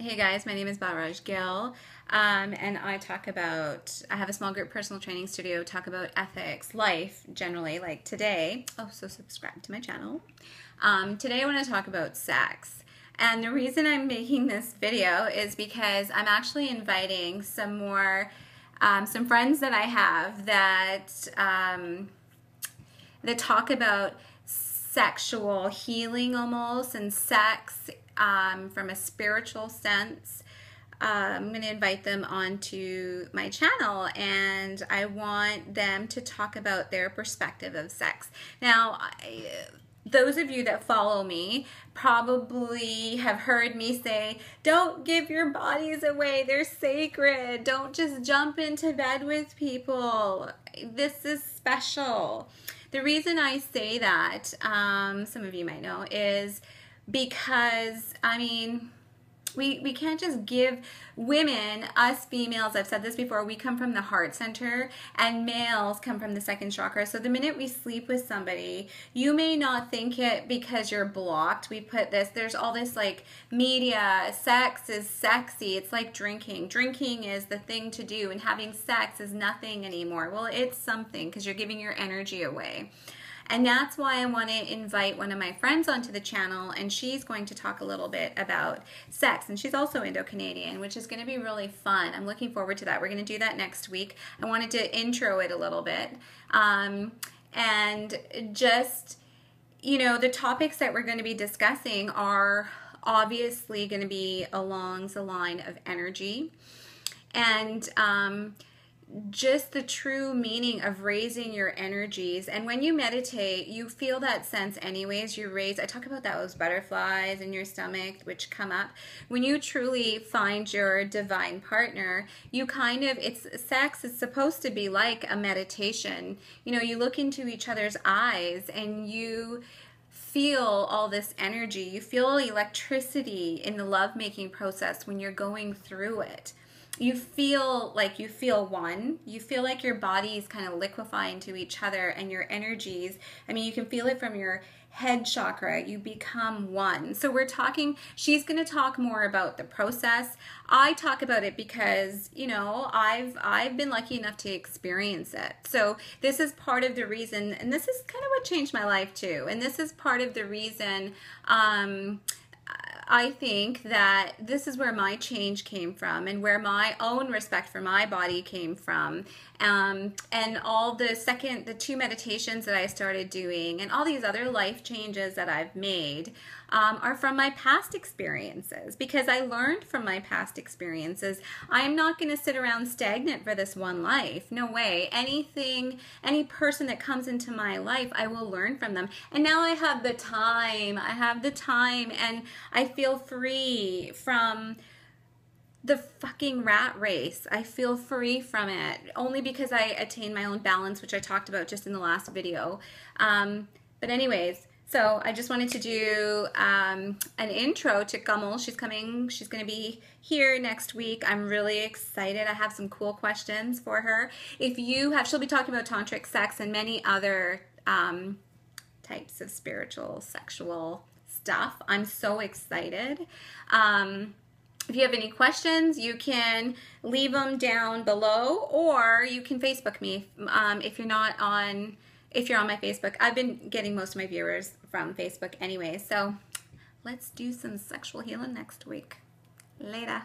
Hey guys, my name is Balraj Gill, um, and I talk about, I have a small group personal training studio, talk about ethics, life generally, like today. Oh, so subscribe to my channel. Um, today I want to talk about sex. And the reason I'm making this video is because I'm actually inviting some more, um, some friends that I have that, um, that talk about sexual healing almost and sex um, from a spiritual sense. Uh, I'm going to invite them onto my channel and I want them to talk about their perspective of sex. Now, I, those of you that follow me probably have heard me say, don't give your bodies away. They're sacred. Don't just jump into bed with people. This is special. The reason I say that, um, some of you might know, is because I mean we we can't just give women us females I've said this before we come from the heart center and males come from the second chakra. So the minute we sleep with somebody you may not think it because you're blocked. We put this there's all this like media sex is sexy. It's like drinking. Drinking is the thing to do and having sex is nothing anymore. Well it's something because you're giving your energy away and that's why I want to invite one of my friends onto the channel, and she's going to talk a little bit about sex. And she's also Indo Canadian, which is going to be really fun. I'm looking forward to that. We're going to do that next week. I wanted to intro it a little bit. Um, and just, you know, the topics that we're going to be discussing are obviously going to be along the line of energy. And, um, just the true meaning of raising your energies. And when you meditate, you feel that sense anyways. You raise, I talk about that, those butterflies in your stomach which come up. When you truly find your divine partner, you kind of, it's sex is supposed to be like a meditation. You know, you look into each other's eyes and you feel all this energy. You feel electricity in the lovemaking process when you're going through it you feel like you feel one. You feel like your bodies kind of liquefy into each other and your energies. I mean, you can feel it from your head chakra. You become one. So we're talking, she's going to talk more about the process. I talk about it because, you know, I've I've been lucky enough to experience it. So this is part of the reason and this is kind of what changed my life too. And this is part of the reason um I think that this is where my change came from and where my own respect for my body came from. Um, and all the second, the two meditations that I started doing and all these other life changes that I've made um, are from my past experiences because I learned from my past experiences. I'm not going to sit around stagnant for this one life. No way. Anything, any person that comes into my life, I will learn from them. And now I have the time. I have the time and I feel free from the fucking rat race. I feel free from it only because I attain my own balance, which I talked about just in the last video. Um, but anyways, so I just wanted to do um, an intro to Gummel. She's coming, she's going to be here next week. I'm really excited. I have some cool questions for her. If you have, she'll be talking about tantric sex and many other um, types of spiritual, sexual stuff. I'm so excited. Um, if you have any questions, you can leave them down below or you can Facebook me um, if you're not on if you're on my Facebook. I've been getting most of my viewers from Facebook anyway, so let's do some sexual healing next week. Later.